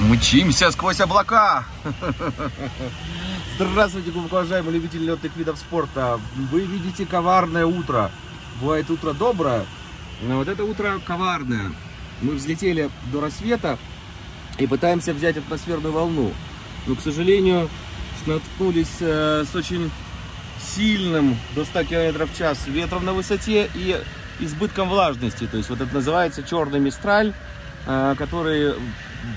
Мчимся сквозь облака! Здравствуйте, уважаемые любители летных видов спорта! Вы видите коварное утро. Бывает утро доброе, но вот это утро коварное. Мы взлетели до рассвета и пытаемся взять атмосферную волну. Но, к сожалению, наткнулись э, с очень сильным до 100 км в час ветром на высоте и избытком влажности. То есть вот это называется черный мистраль, э, который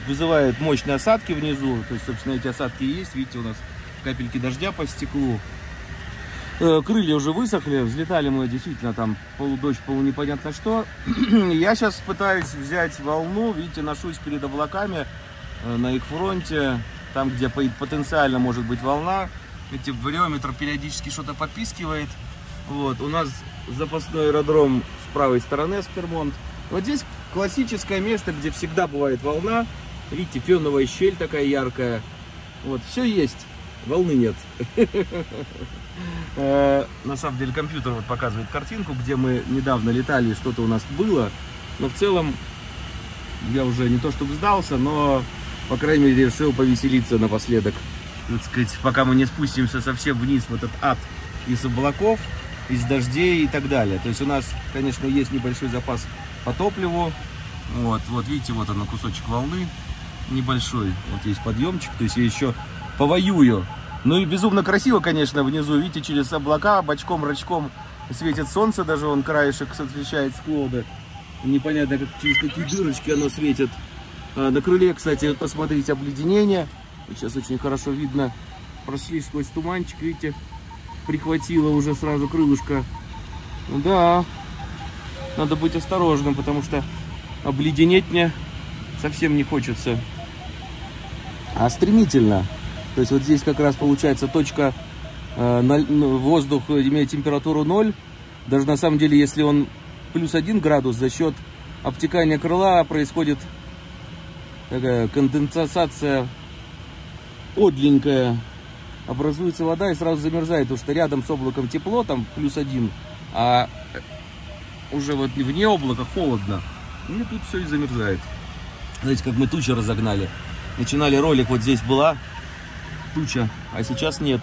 вызывает мощные осадки внизу. То есть, собственно, эти осадки есть. Видите, у нас капельки дождя по стеклу. Э, крылья уже высохли, взлетали мы действительно там полудождь, полунепонятно что. Я сейчас пытаюсь взять волну, видите, ношусь перед облаками э, на их фронте, там, где потенциально может быть волна. Эти вариометр периодически что-то попискивает. Вот, у нас запасной аэродром с правой стороны, Спермонт. Вот здесь классическое место, где всегда бывает волна. Видите, феновая щель такая яркая. Вот, все есть, волны нет. Э, на самом деле компьютер вот показывает картинку, где мы недавно летали, что-то у нас было. Но в целом я уже не то чтобы сдался, но, по крайней мере, решил повеселиться напоследок. Так сказать, пока мы не спустимся совсем вниз в этот ад из облаков, из дождей и так далее. То есть у нас, конечно, есть небольшой запас по топливу. Вот, вот видите, вот оно кусочек волны небольшой. Вот есть подъемчик, то есть я еще повоюю. Ну и безумно красиво, конечно, внизу. Видите, через облака, бочком-рачком светит солнце, даже он краешек освещает склоны. Непонятно, как, через какие дырочки оно светит. А, на крыле, кстати, посмотрите, обледенение. Сейчас очень хорошо видно. Прошли сквозь туманчик, видите, прихватило уже сразу крылышко. Да, надо быть осторожным, потому что обледенеть мне совсем не хочется. А стремительно. То есть вот здесь как раз получается точка, э, воздух имеет температуру 0. Даже на самом деле, если он плюс 1 градус, за счет обтекания крыла происходит такая конденсация подленькая. Образуется вода и сразу замерзает, потому что рядом с облаком тепло, там плюс 1, а уже вот вне облака холодно. И тут все и замерзает. Знаете, как мы тучи разогнали. Начинали ролик, вот здесь была туча, а сейчас нет.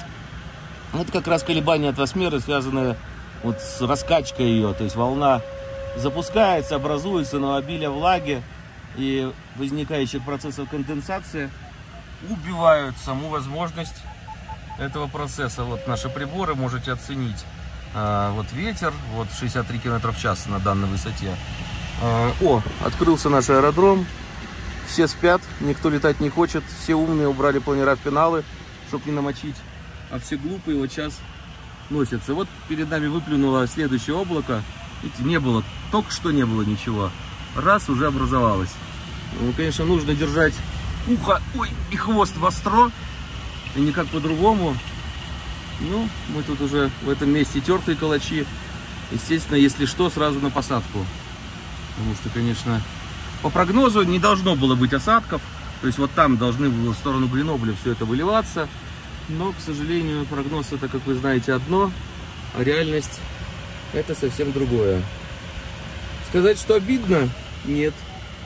Это как раз колебания атмосферы, связанные вот с раскачкой ее. То есть волна запускается, образуется на обилие влаги и возникающих процессов конденсации убивают саму возможность этого процесса. Вот наши приборы можете оценить. А, вот ветер, вот 63 км в час на данной высоте. А, о, открылся наш аэродром. Все спят, никто летать не хочет. Все умные убрали планера в пеналы, чтобы не намочить. А все глупые вот сейчас носятся. Вот перед нами выплюнуло следующее облако. Видите, не было, только что не было ничего. Раз, уже образовалось. Ну, конечно, нужно держать ухо ой, и хвост востро. И никак по-другому. Ну, мы тут уже в этом месте тертые калачи. Естественно, если что, сразу на посадку. Потому что, конечно, по прогнозу не должно было быть осадков. То есть вот там должны было в сторону Гренобля все это выливаться. Но, к сожалению, прогноз это, как вы знаете, одно, а реальность это совсем другое. Сказать, что обидно? Нет.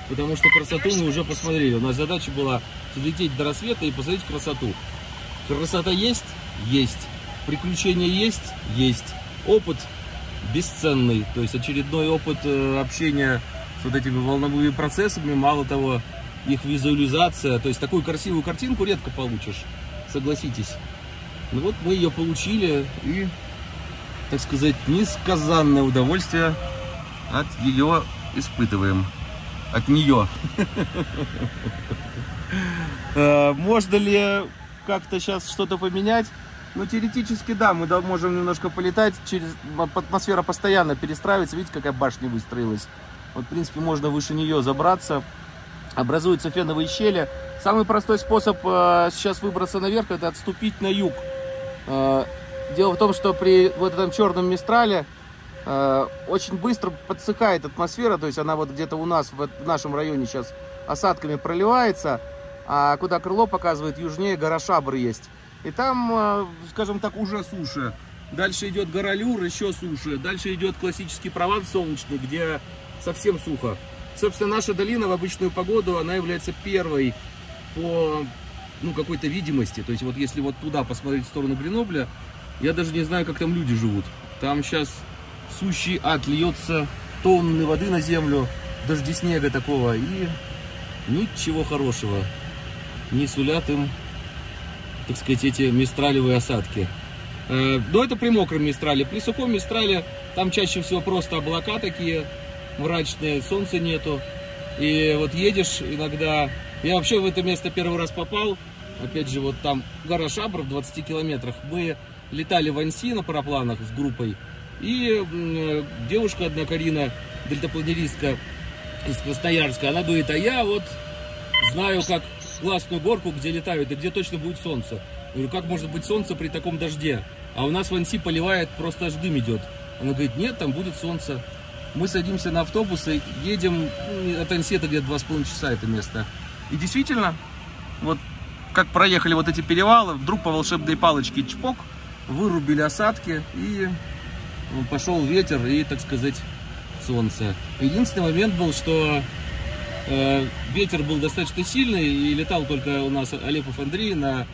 Потому что красоту мы уже посмотрели. У нас задача была взлететь до рассвета и посмотреть красоту. Красота есть? Есть. Приключения есть? Есть. Опыт бесценный. То есть очередной опыт э, общения с вот этими волновыми процессами. Мало того, их визуализация. То есть такую красивую картинку редко получишь. Согласитесь. Ну вот мы ее получили и, так сказать, несказанное удовольствие от ее испытываем. От нее. Э, можно ли как-то сейчас что-то поменять. Ну, теоретически, да, мы можем немножко полетать, через атмосфера постоянно перестраивается, видите, какая башня выстроилась. Вот, в принципе, можно выше нее забраться, образуются феновые щели. Самый простой способ э, сейчас выбраться наверх, это отступить на юг. Э, дело в том, что при вот этом черном мистрале э, очень быстро подсыхает атмосфера, то есть она вот где-то у нас, в, нашем районе сейчас осадками проливается, а куда крыло показывает, южнее гора Шабр есть. И там, э, скажем так, уже суше. Дальше идет гора Люр, еще суше. Дальше идет классический Прованс солнечный, где совсем сухо. Собственно, наша долина в обычную погоду, она является первой по ну, какой-то видимости. То есть вот если вот туда посмотреть в сторону Гренобля, я даже не знаю, как там люди живут. Там сейчас сущий ад, льется тонны воды на землю, дожди снега такого, и ничего хорошего не сулят им, так сказать, эти мистралевые осадки. Э, но это при мокром мистрале. При сухом мистрале там чаще всего просто облака такие мрачные, солнца нету. И вот едешь иногда... Я вообще в это место первый раз попал. Опять же, вот там гора Шабр в 20 километрах. Мы летали в Анси на парапланах с группой. И э, девушка одна, Карина, дельтапланеристка из Красноярска, она говорит, а я вот знаю, как классную горку, где летают, и где точно будет солнце. Говорю, как может быть солнце при таком дожде? А у нас в Анси поливает, просто аж дым идет. Она говорит, нет, там будет солнце. Мы садимся на автобус и едем, ну, от Анси это где-то два с половиной часа это место. И действительно, вот как проехали вот эти перевалы, вдруг по волшебной палочке чпок, вырубили осадки и пошел ветер и, так сказать, солнце. Единственный момент был, что ветер был достаточно сильный и летал только у нас Алепов Андрей на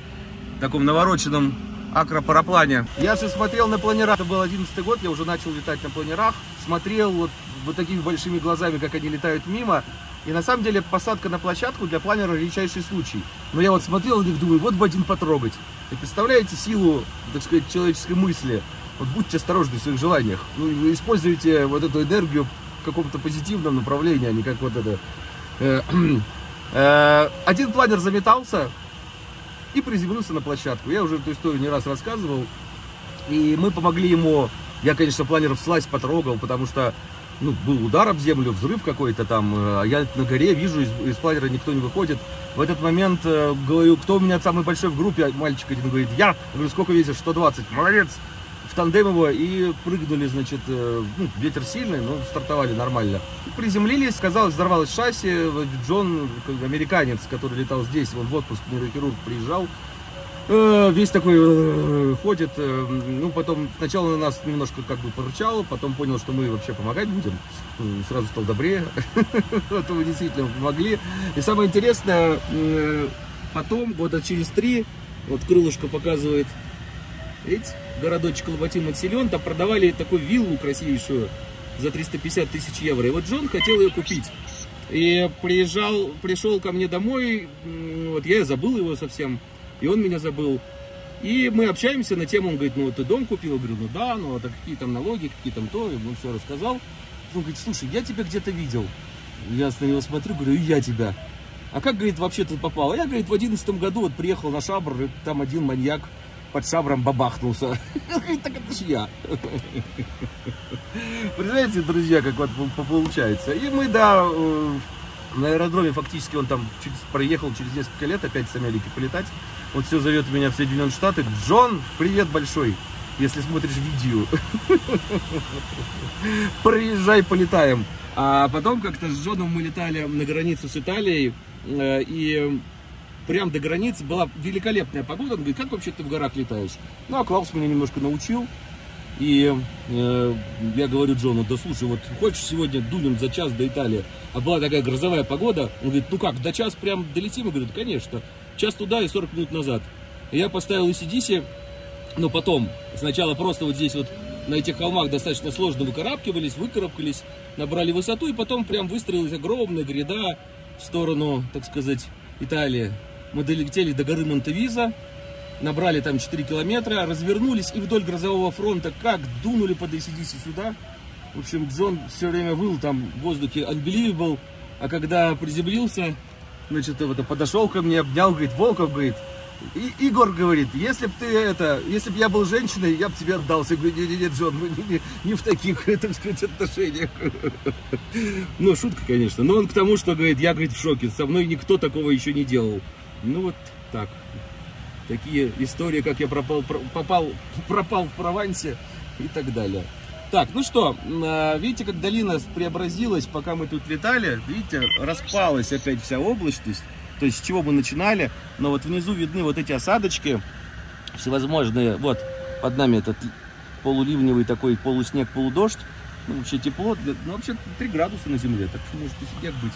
таком навороченном акропараплане. Я же смотрел на планерах, это был 11 год, я уже начал летать на планерах, смотрел вот, вот такими большими глазами, как они летают мимо, и на самом деле посадка на площадку для планера редчайший случай. Но я вот смотрел на них, думаю, вот бы один потрогать. И представляете силу, так сказать, человеческой мысли? Вот будьте осторожны в своих желаниях. Ну, используйте вот эту энергию в каком-то позитивном направлении, а не как вот это. Э, э, один планер заметался и приземлился на площадку. Я уже эту историю не раз рассказывал. И мы помогли ему. Я, конечно, планер вслазь потрогал, потому что ну, был удар об землю, взрыв какой-то там, а я на горе вижу, из, из планера никто не выходит. В этот момент э, говорю, кто у меня самый большой в группе, мальчик один говорит, я. Я говорю, сколько весишь? 120. Молодец. В тандем его и прыгнули, значит, э, ну, ветер сильный, но стартовали нормально. Приземлились, казалось, взорвалось шасси. Джон, американец, который летал здесь, он в отпуск, нейрохирург, приезжал, Э, весь такой э, ходит. Ну, потом сначала на нас немножко как бы порычал, потом понял, что мы вообще помогать будем. Сразу стал добрее. Вот мы действительно помогли. И самое интересное, потом, года через три, вот крылышко показывает, видите, городочек Лоботин отселен, там продавали такую виллу красивейшую за 350 тысяч евро. И вот Джон хотел ее купить. И приезжал, пришел ко мне домой, вот я забыл его совсем и он меня забыл. И мы общаемся на тему, он говорит, ну ты дом купил? Я говорю, ну да, ну это какие там налоги, какие там то, ему все рассказал. Он говорит, слушай, я тебя где-то видел. Я на него смотрю, говорю, и я тебя. А как, говорит, вообще ты попал? А я, говорит, в одиннадцатом году вот приехал на Шабр, и там один маньяк под Шабром бабахнулся. Так это ж я. Представляете, друзья, как вот получается. И мы, да, э, на аэродроме фактически он там через, проехал через несколько лет опять с Америки полетать. Он все зовет меня в Соединенные Штаты. Джон, привет большой, если смотришь видео. Приезжай, полетаем. А потом как-то с Джоном мы летали на границу с Италией. Э, и прям до границы была великолепная погода. Он говорит, как вообще ты в горах летаешь? Ну, а Клаус меня немножко научил. И э, я говорю Джону, да слушай, вот хочешь сегодня дунем за час до Италии? А была такая грозовая погода. Он говорит, ну как, до час прям долетим? Я говорю, конечно. Час туда и 40 минут назад. И я поставил ACDC, но потом, сначала просто вот здесь вот на этих холмах достаточно сложно выкарабкивались, выкарабкались, набрали высоту, и потом прям выстроилась огромная гряда в сторону, так сказать, Италии. Мы долетели до горы Монтевиза, набрали там 4 километра, развернулись и вдоль грозового фронта как дунули под ACDC сюда. В общем, Джон все время выл там в воздухе unbelievable, а когда приземлился, значит, вот, подошел ко мне, обнял, говорит, Волков, говорит, и Игорь говорит, если бы ты это, если бы я был женщиной, я бы тебе отдался. Я говорю, нет, нет, Джон, мы не, не, не в таких, так сказать, отношениях. Ну, шутка, конечно. Но он к тому, что говорит, я, говорит, в шоке. Со мной никто такого еще не делал. Ну, вот так такие истории, как я пропал, попал, пропал в Провансе и так далее. Так, ну что, а, видите, как долина преобразилась, пока мы тут летали. Видите, распалась опять вся облачность. То есть с чего мы начинали. Но вот внизу видны вот эти осадочки всевозможные. Вот под нами этот полуливневый такой полуснег, полудождь. Ну, вообще тепло. Ну, вообще 3 градуса на земле, так что может и снег быть.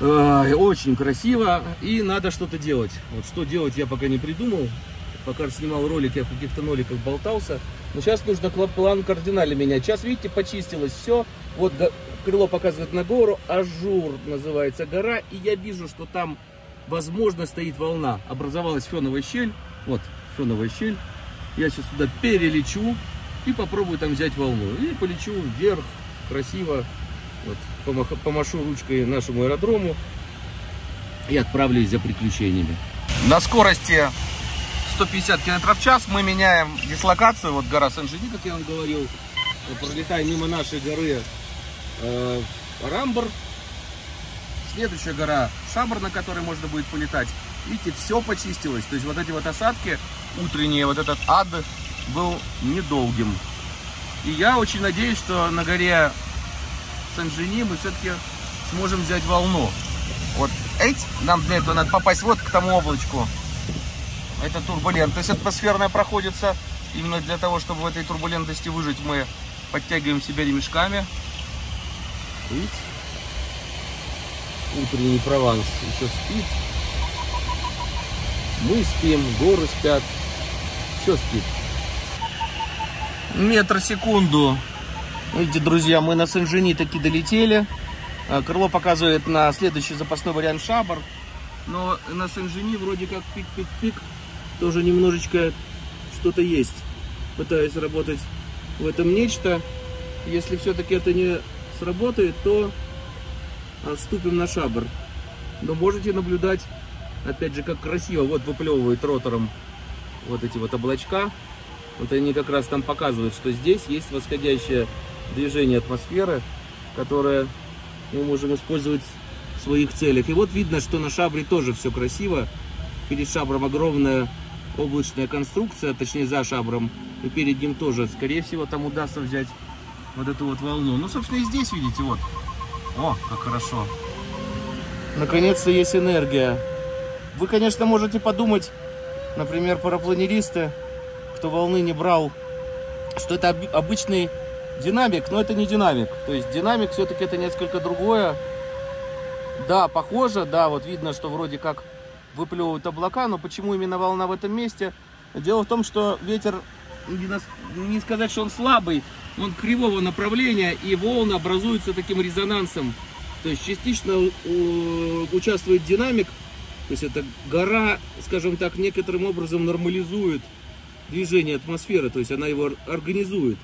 Очень красиво и надо что-то делать. Вот что делать я пока не придумал. Пока снимал ролик, я в каких-то ноликах болтался. Но сейчас нужно план кардинально менять. Сейчас, видите, почистилось все. Вот крыло показывает на гору. Ажур называется гора. И я вижу, что там, возможно, стоит волна. Образовалась феновая щель. Вот, феновая щель. Я сейчас туда перелечу и попробую там взять волну. И полечу вверх, красиво. Вот, помашу ручкой нашему аэродрому и отправлюсь за приключениями. На скорости 150 км в час мы меняем дислокацию. Вот гора Сен-Жени, как я вам говорил. Пролетая мимо нашей горы э, Рамбор. Следующая гора Шабр, на которой можно будет полетать. Видите, все почистилось. То есть вот эти вот осадки утренние, вот этот ад был недолгим. И я очень надеюсь, что на горе Сен-Жени мы все-таки сможем взять волну. Вот эти, нам для этого надо попасть вот к тому облачку. Это турбулентность атмосферная проходится. Именно для того, чтобы в этой турбулентности выжить, мы подтягиваем себя ремешками. Видите? Утренний Прованс еще спит. Мы спим, горы спят. Все спит. Метр секунду Видите, друзья, мы на Сен-Жени таки долетели. А, крыло показывает на следующий запасной вариант Шабар. Но на Сен-Жени вроде как пик-пик-пик. Тоже немножечко что-то есть. Пытаюсь работать в этом нечто. Если все-таки это не сработает, то отступим на Шабар. Но можете наблюдать, опять же, как красиво вот выплевывает ротором вот эти вот облачка. Вот они как раз там показывают, что здесь есть восходящая движение атмосферы, которое мы можем использовать в своих целях. И вот видно, что на шабре тоже все красиво. Перед шабром огромная облачная конструкция, точнее за шабром. И перед ним тоже, скорее всего, там удастся взять вот эту вот волну. Ну, собственно, и здесь, видите, вот. О, как хорошо. Наконец-то есть энергия. Вы, конечно, можете подумать, например, парапланеристы, кто волны не брал, что это обычный динамик, но это не динамик. То есть динамик все-таки это несколько другое. Да, похоже, да, вот видно, что вроде как выплевывают облака, но почему именно волна в этом месте? Дело в том, что ветер, не сказать, что он слабый, он кривого направления, и волны образуются таким резонансом. То есть частично участвует динамик, то есть эта гора, скажем так, некоторым образом нормализует движение атмосферы, то есть она его организует.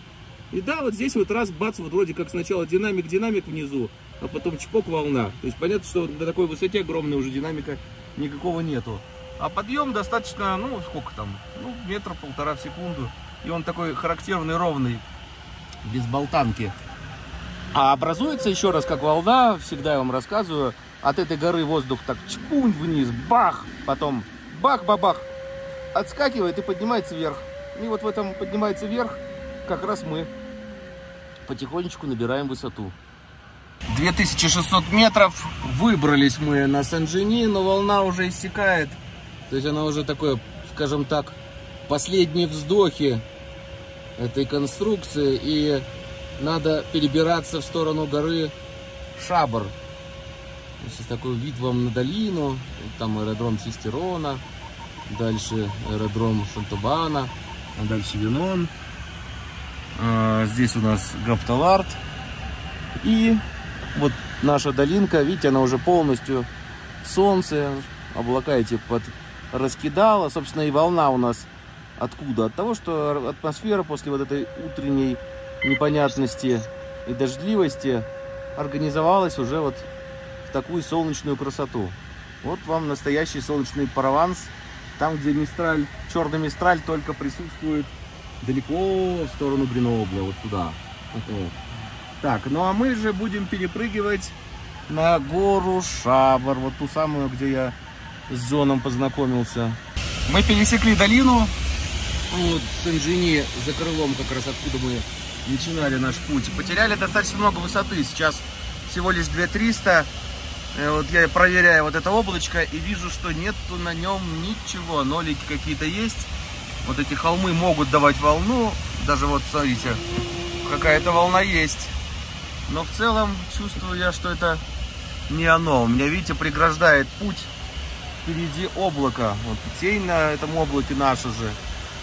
И да, вот здесь вот раз, бац, вот вроде как сначала динамик-динамик внизу, а потом чпок волна. То есть понятно, что на такой высоте огромной уже динамика никакого нету. А подъем достаточно, ну сколько там, ну метр-полтора в секунду. И он такой характерный, ровный, без болтанки. А образуется еще раз как волна, всегда я вам рассказываю, от этой горы воздух так чпунь вниз, бах, потом бах-бабах, отскакивает и поднимается вверх. И вот в этом поднимается вверх как раз мы потихонечку набираем высоту. 2600 метров. Выбрались мы на Санжини, но волна уже иссякает. То есть она уже такое, скажем так, последние вздохи этой конструкции. И надо перебираться в сторону горы Шабр. Сейчас такой вид вам на долину. Там аэродром Систерона. Дальше аэродром Сантобана. А дальше Винон. А, здесь у нас Гапталард. И вот наша долинка, видите, она уже полностью солнце, облака эти под раскидала. Собственно, и волна у нас откуда? От того, что атмосфера после вот этой утренней непонятности и дождливости организовалась уже вот в такую солнечную красоту. Вот вам настоящий солнечный параванс. Там, где мистраль, черный мистраль только присутствует далеко в сторону Гренобля, вот туда. Так, ну а мы же будем перепрыгивать на гору Шабар, вот ту самую, где я с Джоном познакомился. Мы пересекли долину, вот Сен-Жени за крылом, как раз откуда мы начинали наш путь. Потеряли достаточно много высоты, сейчас всего лишь 2300. Э, вот я проверяю вот это облачко и вижу, что нету на нем ничего, нолики какие-то есть. Вот эти холмы могут давать волну. Даже вот, смотрите, какая-то волна есть. Но в целом чувствую я, что это не оно. У меня, видите, преграждает путь впереди облако. Вот тень на этом облаке наша же.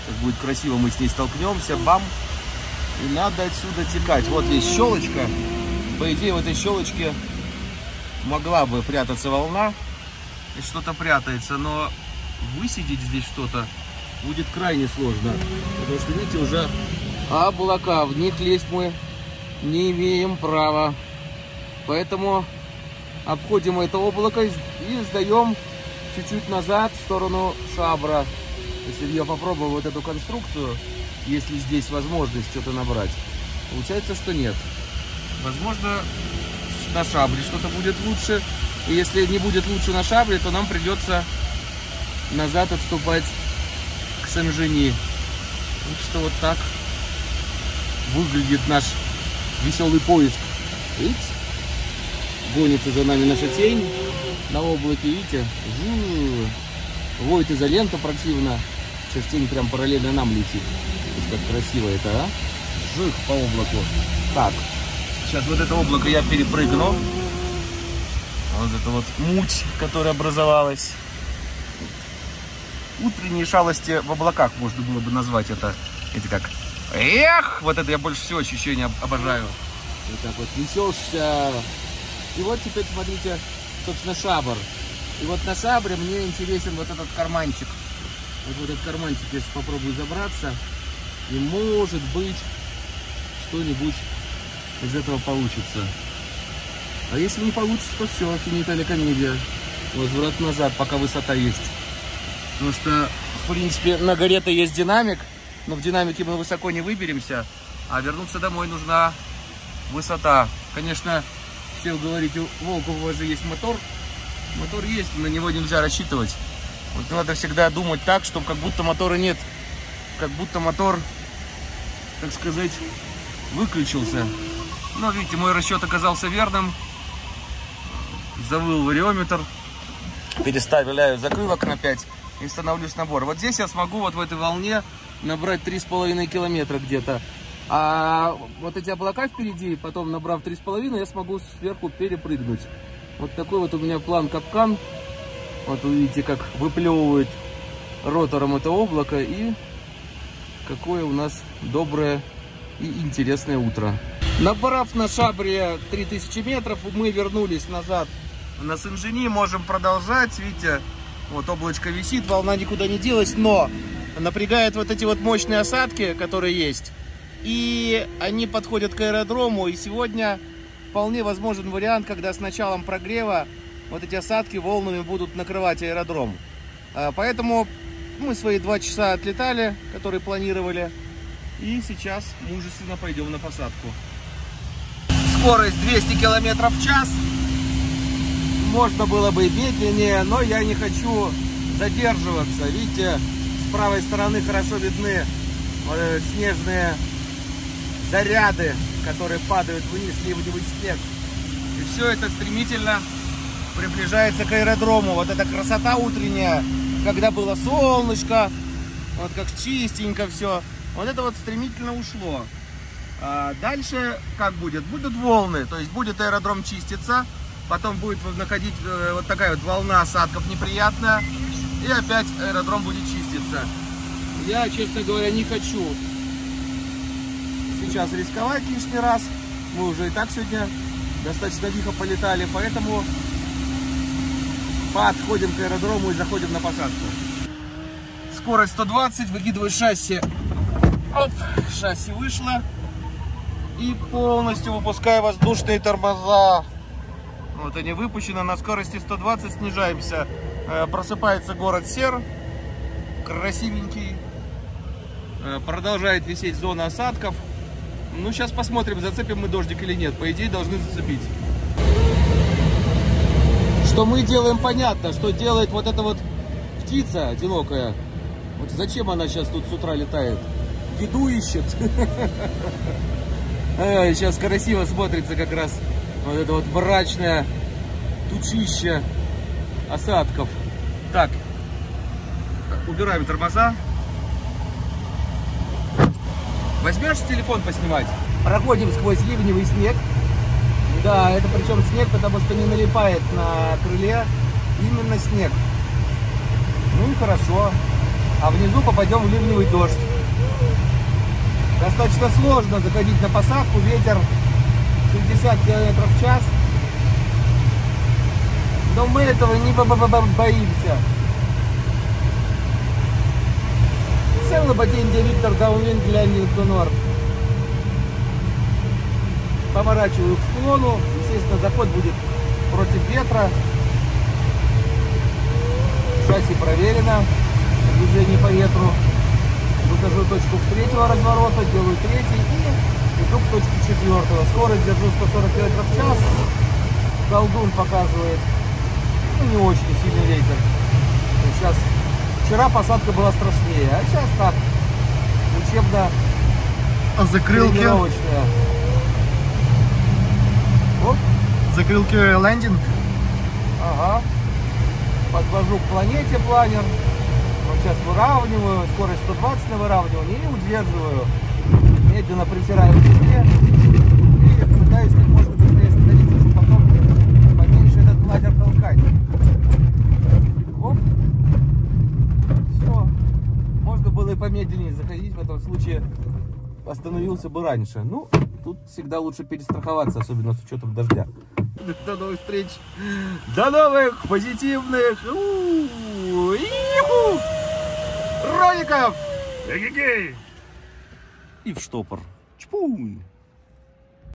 Как будет красиво, мы с ней столкнемся. Бам! И надо отсюда текать. Вот есть щелочка. По идее, в этой щелочке могла бы прятаться волна. И что-то прятается, но высидеть здесь что-то будет крайне сложно. Потому что, видите, уже облака, в них лезть мы не имеем права. Поэтому обходим это облако и сдаем чуть-чуть назад в сторону шабра. Если я попробую вот эту конструкцию, если здесь возможность что-то набрать, получается, что нет. Возможно, на шабре что-то будет лучше. И если не будет лучше на шабре, то нам придется назад отступать Сен-Жени. Так что вот так выглядит наш веселый поиск. Видите? Гонится за нами наша тень на облаке, видите? Воет изолента противно. Сейчас тень прям параллельно нам летит. Как красиво это, а? Жих по облаку. Так, сейчас вот это облако я перепрыгну. Вот это вот муть, которая образовалась. Утренние шалости в облаках можно было бы назвать это. Эти как Эх, вот это я больше всего ощущение обожаю. Вот так вот несешься. И вот теперь смотрите, собственно, шабр. И вот на шабре мне интересен вот этот карманчик. Вот в этот карманчик, если попробую забраться, и может быть что-нибудь из этого получится. А если не получится, то все, финита или комедия. Возврат назад, пока высота есть. Потому что, в принципе, на горе-то есть динамик, но в динамике мы высоко не выберемся, а вернуться домой нужна высота. Конечно, все говорите, Волков, у вас же есть мотор. Мотор есть, на него нельзя рассчитывать. Вот надо всегда думать так, чтобы как будто мотора нет. Как будто мотор, так сказать, выключился. Но, видите, мой расчет оказался верным. Завыл вариометр. Переставляю закрылок на 5 и становлюсь набор. Вот здесь я смогу вот в этой волне набрать 3,5 километра где-то. А вот эти облака впереди, потом набрав 3,5, я смогу сверху перепрыгнуть. Вот такой вот у меня план капкан. Вот увидите, как выплевывает ротором это облако. И какое у нас доброе и интересное утро. Набрав на шабре 3000 метров, мы вернулись назад на Синжини. Можем продолжать. Видите, вот облачко висит, волна никуда не делась, но напрягает вот эти вот мощные осадки, которые есть. И они подходят к аэродрому. И сегодня вполне возможен вариант, когда с началом прогрева вот эти осадки волнами будут накрывать аэродром. А, поэтому мы свои два часа отлетали, которые планировали. И сейчас мужественно пойдем на посадку. Скорость 200 километров в час. Можно было бы медленнее, но я не хочу задерживаться. Видите, с правой стороны хорошо видны э, снежные заряды, которые падают вниз, ливневый снег. И все это стремительно приближается к аэродрому. Вот эта красота утренняя, когда было солнышко, вот как чистенько все. Вот это вот стремительно ушло. А дальше как будет? Будут волны, то есть будет аэродром чиститься, потом будет находить э, вот такая вот волна осадков неприятная, и опять аэродром будет чиститься. Я, честно говоря, не хочу сейчас рисковать лишний раз. Мы уже и так сегодня достаточно лихо полетали, поэтому подходим к аэродрому и заходим на посадку. Скорость 120, выкидываю шасси. Оп, шасси вышло. И полностью выпускаю воздушные тормоза. Вот они выпущены на скорости 120, снижаемся. Э, просыпается город Сер, красивенький. Э, продолжает висеть зона осадков. Ну, сейчас посмотрим, зацепим мы дождик или нет. По идее, должны зацепить. Что мы делаем, понятно. Что делает вот эта вот птица одинокая. Вот зачем она сейчас тут с утра летает? Еду ищет. Сейчас красиво смотрится как раз вот это вот мрачное тучище осадков. Так, убираем тормоза. Возьмешь телефон поснимать? Проходим сквозь ливневый снег. Да, это причем снег, потому что не налипает на крыле именно снег. Ну и хорошо. А внизу попадем в ливневый дождь. Достаточно сложно заходить на посадку, ветер 60 км в час. Но мы этого не боимся. Целый ботинки Виктор Даунин для Норд. Поворачиваю к склону. Естественно, заход будет против ветра. Шасси проверено. Движение по ветру. Выхожу точку третьего разворота, делаю третий иду к точке четвертого. Скорость держу 140 км в час. Колдун показывает ну, не очень сильный ветер. Сейчас вчера посадка была страшнее, а сейчас так учебно А закрылки? Оп, Закрылки лендинг? ага. Подвожу к планете планер. Вот сейчас выравниваю, скорость 120 на выравнивании и удерживаю. Медленно притираю к земле и пытаюсь как можно быстрее остановиться, чтобы потом поменьше этот планер толкать. Оп. Все. Можно было и помедленнее заходить, в этом случае остановился бы раньше. Ну, тут всегда лучше перестраховаться, особенно с учетом дождя. До новых встреч! До новых позитивных роликов! Эгегей! И в штопор. Чпунь!